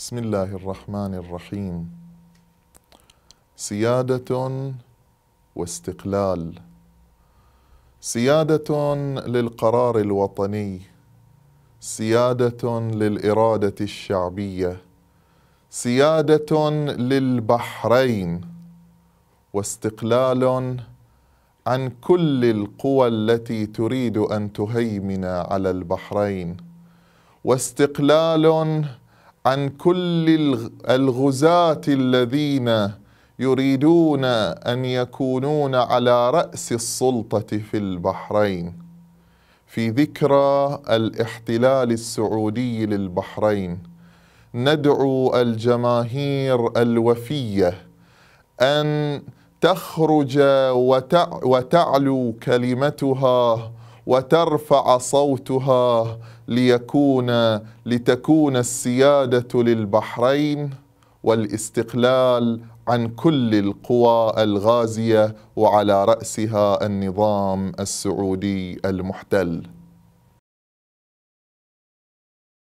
بسم الله الرحمن الرحيم سياده واستقلال سياده للقرار الوطني سياده للاراده الشعبيه سياده للبحرين واستقلال عن كل القوى التي تريد ان تهيمن على البحرين واستقلال عن كل الغزاة الذين يريدون أن يكونون على رأس السلطة في البحرين. في ذكرى الاحتلال السعودي للبحرين ندعو الجماهير الوفية أن تخرج وتعلو كلمتها وترفع صوتها ليكون لتكون السيادة للبحرين والاستقلال عن كل القوى الغازية وعلى رأسها النظام السعودي المحتل.